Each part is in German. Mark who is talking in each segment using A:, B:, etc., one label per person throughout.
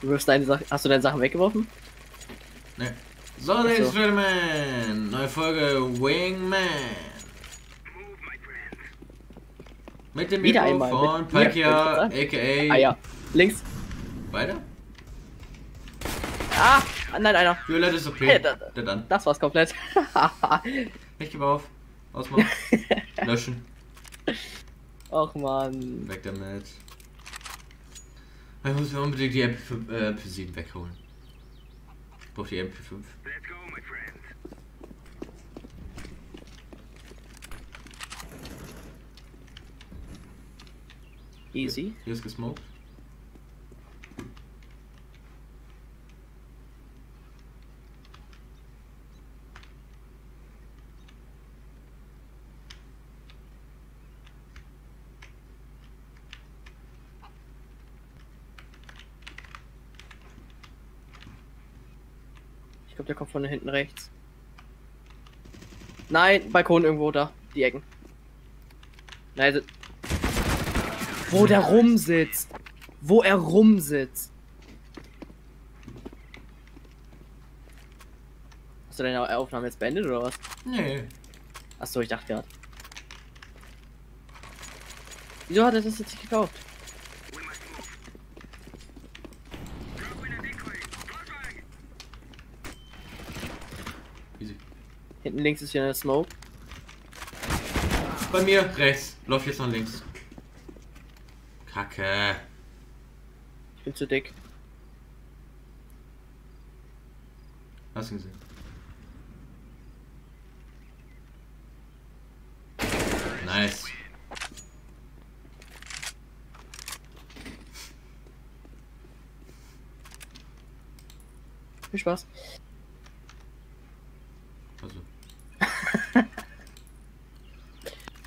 A: Du wirfst deine Sachen. Hast du deine Sachen weggeworfen?
B: Ne. So, Ladies and Gentlemen, neue Folge Wingman. Mit dem
A: Wieder
B: Mikro
A: einmal
B: von Pakia, aka...
A: Ah ja. Links.
B: Weiter?
A: Ah! Nein, einer.
B: Violett ist okay.
A: Hey, da- da-
B: Der dann.
A: Das war's komplett.
B: Ich gebe auf. Ausmachen. Löschen.
A: Och man.
B: Weg damit. Ich muss mir unbedingt die MP5, äh, MP7 wegholen. Ich brauche die MP5.
A: Easy.
B: Hier ist gesmoked.
A: Glaube, der kommt von hinten rechts. Nein, Balkon irgendwo da. Die Ecken. Nein, wo der rumsitzt. Wo er rumsitzt. Hast du deine Aufnahme jetzt beendet oder was?
B: Nee.
A: Achso, ich dachte gerade. Wieso hat er das jetzt nicht gekauft? Hinten links ist hier eine Smoke.
B: Bei mir rechts. Lauf jetzt nach links. Kacke.
A: Ich bin zu dick.
B: Hast du gesehen? Nice.
A: Viel Spaß.
B: Also.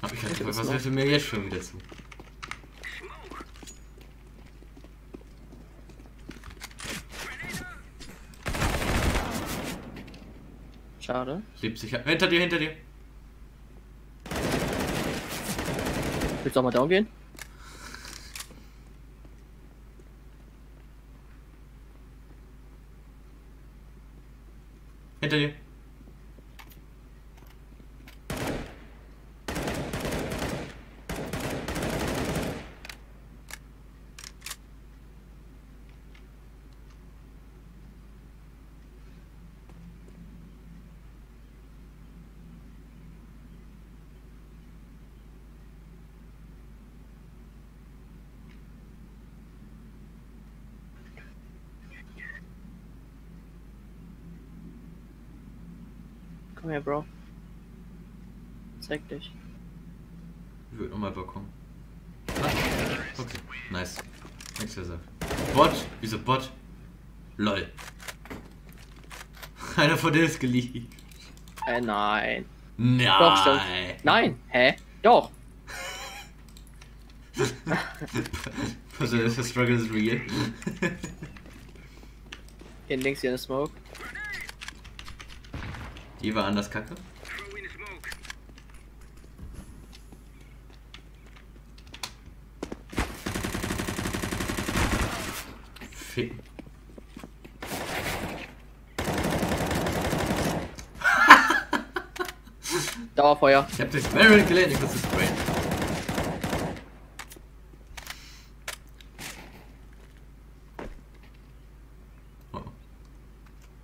B: Hab ich halt was hörst du mir jetzt schon wieder zu?
A: Schade.
B: 70. Hinter dir, hinter dir.
A: Willst du auch mal down gehen?
B: Hinter dir.
A: Komm her, Bro. Zeig dich.
B: Ich würde nochmal Balkon. Ah, okay, nice. Nichts gesagt. Bot? Wieso Bot? LOL. Einer von denen ist geleakt.
A: Äh, nein.
B: Nein.
A: Doch, stimmt. Nein. Hä? Doch.
B: Also, das Struggle ist real.
A: Hier links hier eine Smoke.
B: Die war anders kacke. Ficken.
A: Dauerfeuer.
B: Ich hab den Barrel gelernt, ich muss das sprayen. Oh.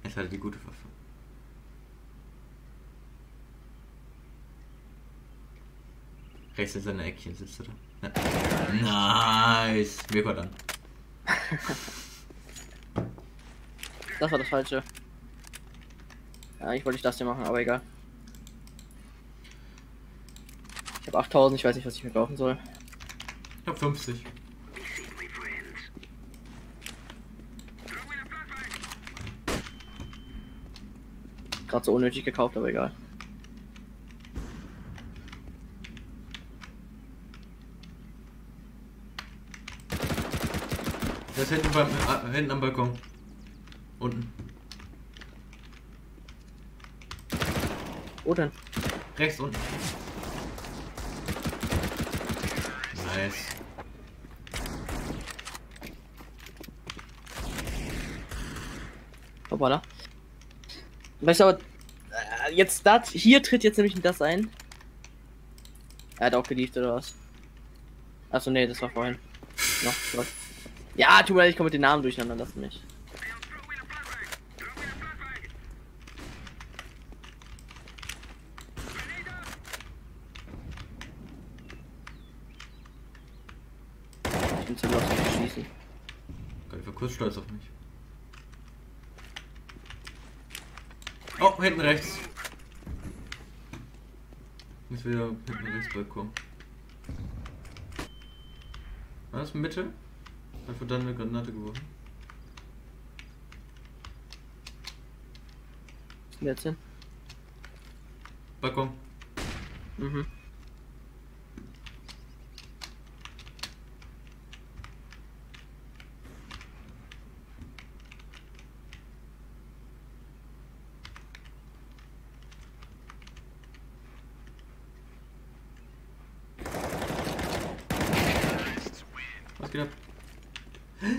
B: Jetzt hat er die gute Waffe. Rechts in seiner Eckchen sitzt er da. Ja. Nice. Mirko dann.
A: Das war das Falsche. Ja, eigentlich wollte ich das hier machen, aber egal. Ich habe 8000, ich weiß nicht, was ich mir kaufen soll.
B: Ich hab 50.
A: Gerade so unnötig gekauft, aber egal.
B: Das hinten, beim, äh, hinten am Balkon. Unten.
A: Wo denn?
B: Rechts unten. Nice.
A: Hoppala. Weißt du, aber äh, jetzt das, hier tritt jetzt nämlich das ein. Er hat auch geliebt oder was? Achso, nee, das war vorhin. Noch, Gott. Ja, tut mir leid, ich komme mit den Namen durcheinander, lass mich. Ich bin zu los, um schießen.
B: Ich war kurz stolz auf mich. Oh, hinten rechts. Muss wieder hinten rechts Balkon. War das Mitte? Von dann eine Granate geworfen.
A: Ist denn?
B: Balkon.
A: Mhm.
B: Was geht ab?
A: Beide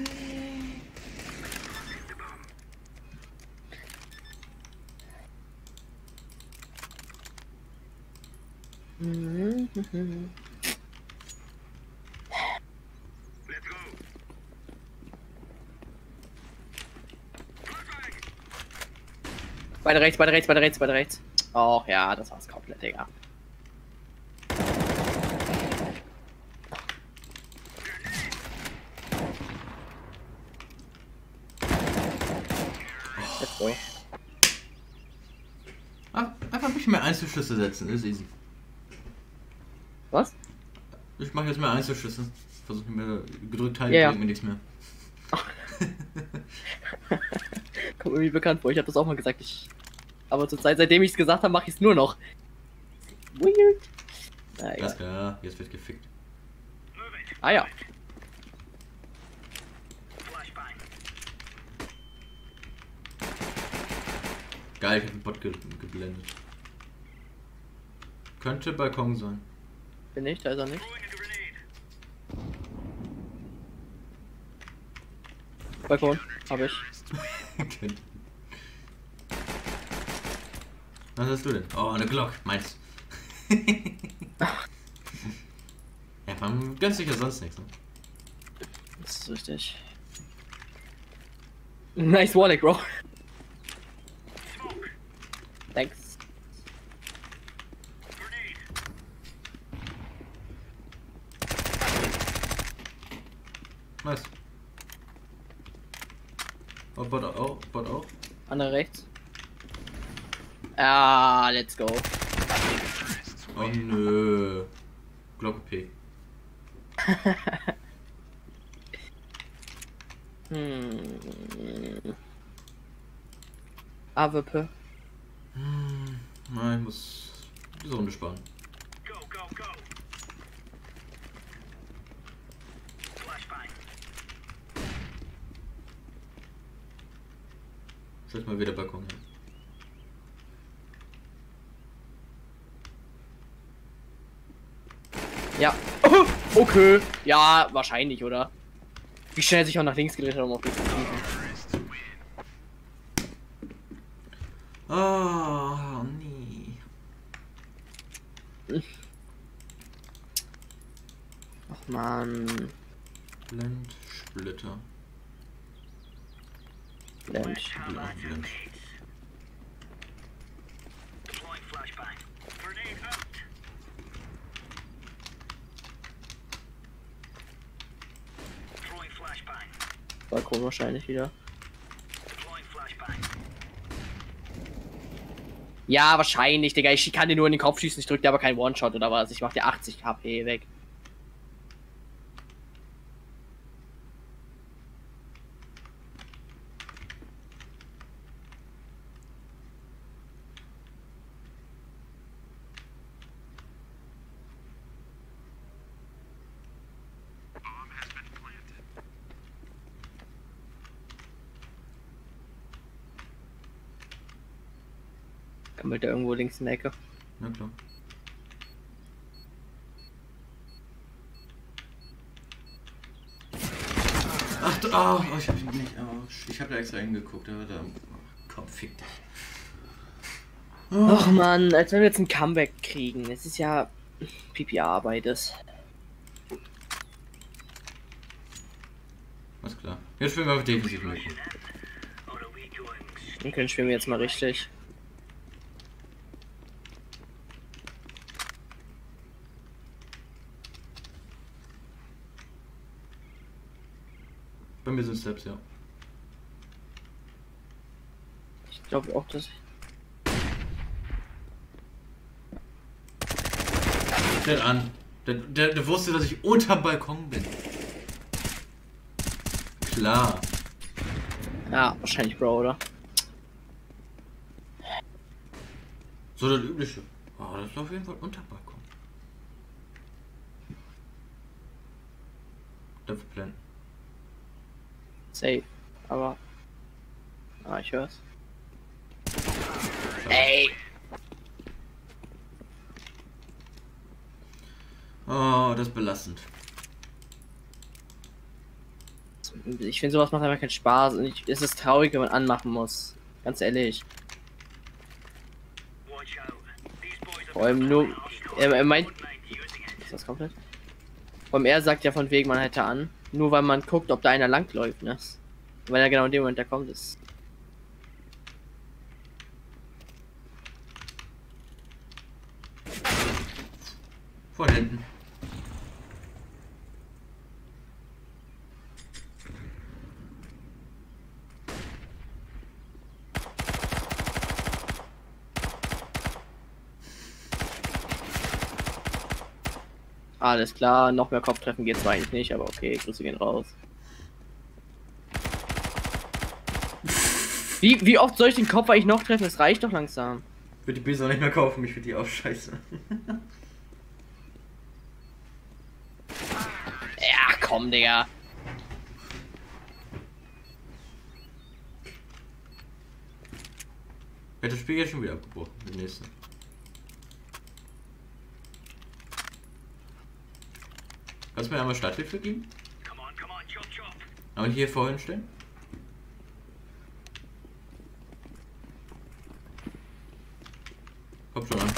A: rechts, beide rechts, beide rechts, beide rechts. Och ja, das war's komplett, Digga.
B: Ein- Einfach ein bisschen mehr Einzelschüsse setzen, ist easy.
A: Was?
B: Ich mache jetzt mehr Einzelschüsse. Versuche mehr gedrückt halten,
A: ja.
B: bringt mir nichts mehr.
A: Kommt irgendwie bekannt vor. Ich habe das auch mal gesagt. Ich... Aber zur Zeit, seitdem ich es gesagt habe, mache ich es nur noch. Weird. Na, egal.
B: klar, jetzt wird gefickt.
A: Ah ja.
B: Geil, ich hab den Bot ge geblendet. Könnte Balkon sein.
A: Bin ich, da ist er nicht. Balkon, habe ich.
B: Was hast du denn? Oh, eine Glock, meins. ja, man gönnt sich ja sonst nichts. Ne?
A: Das ist richtig. Nice Wallet, Bro.
B: Nice. Oh, Bot auch, Bot auch.
A: Andere rechts. Ah, let's go.
B: Oh nö. Glocke P.
A: Hm. AWP.
B: Hm, nein, ich muss diese Runde sparen. Vielleicht mal wieder Balkon. Ja.
A: Ja. Oh, okay. Ja, wahrscheinlich, oder? Wie schnell sich auch nach links gedreht hat, um auf mich zu schießen.
B: Oh, nee.
A: Ach man.
B: Blendsplitter. Blend.
A: Balkon wahrscheinlich wieder. Ja, wahrscheinlich, Digga. Ich kann dir nur in den Kopf schießen, ich drück dir aber keinen One-Shot oder was. Ich mach dir 80 KP weg. Gammelt da irgendwo links in der Ecke.
B: Na klar. Ach, du, ah, oh, ich hab ihn nicht. Oh, ich hab da extra hingeguckt, aber da. Ach Komm, fick dich.
A: Ach man, als wenn wir jetzt ein Comeback kriegen. Es ist ja PPA-Arbeit ist.
B: Alles klar. Jetzt spielen wir auf defensiv.
A: Dann können spielen wir jetzt mal richtig.
B: Bei mir sind Steps, ja.
A: Ich glaube auch, dass
B: Stell an. Der, der, der wusste, dass ich unterm Balkon bin. Klar.
A: Ja, wahrscheinlich Bro, oder?
B: So das übliche. Oh, das ist auf jeden Fall unterm Balkon.
A: Safe. Aber. Ah, ich hör's. Ey!
B: Oh, das ist belastend.
A: Ich finde sowas macht einfach keinen Spaß und ich, es ist traurig, wenn man anmachen muss. Ganz ehrlich. Vor allem nur. Er, er meint. Ist das komplett? Vor allem er sagt ja von wegen, man hätte an. Nur weil man guckt, ob da einer langläuft, ne? Weil er genau in dem Moment da kommt, ist.
B: Von hinten.
A: Alles klar, noch mehr Kopftreffen geht zwar eigentlich nicht, aber okay, Grüße gehen raus. Wie, wie oft soll ich den Kopf eigentlich noch treffen? Es reicht doch langsam.
B: Ich würde die auch nicht mehr kaufen, ich finde die auch scheiße.
A: Ja, komm, Digga.
B: Hätte das Spiel jetzt schon wieder abgebrochen, den nächsten. Kannst du mir einmal Stadthilfe geben? Aber hier vorhin stellen? Kommt schon an.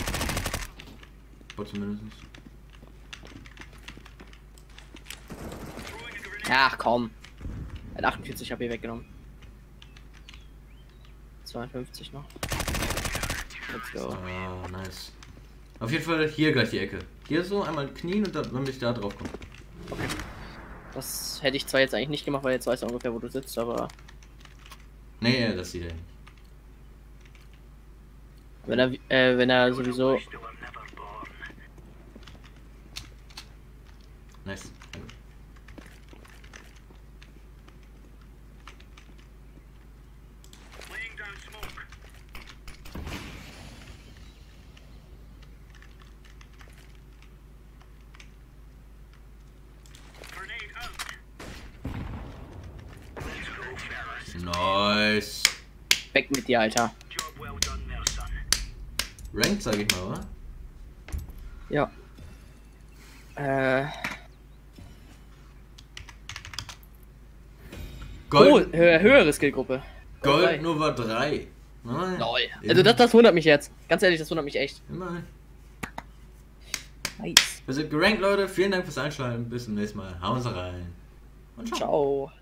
B: Oder zumindest.
A: Ach komm. Er hat 48 HP weggenommen. 52 noch. Let's go.
B: Ah, nice. Auf jeden Fall hier gleich die Ecke. Hier so einmal knien und dann, wenn ich da drauf komme.
A: Das hätte ich zwar jetzt eigentlich nicht gemacht, weil jetzt weiß er ungefähr, wo du sitzt, aber
B: Nee, das sieht er nicht.
A: wenn er äh, wenn er sowieso
B: Nice.
A: Weg mit dir, Alter.
B: Ranked, sag ich mal, oder?
A: Ja. Äh,
B: Gold,
A: oh, hö höhere Skillgruppe.
B: Gold
A: drei.
B: Nova 3. Nein.
A: Also das, das wundert mich jetzt. Ganz ehrlich, das wundert mich echt.
B: Immerhin.
A: Nice.
B: Wir sind gerankt, Leute. Vielen Dank fürs Einschalten. Bis zum nächsten Mal. Hauen Sie rein. Und ciao.
A: Ciao.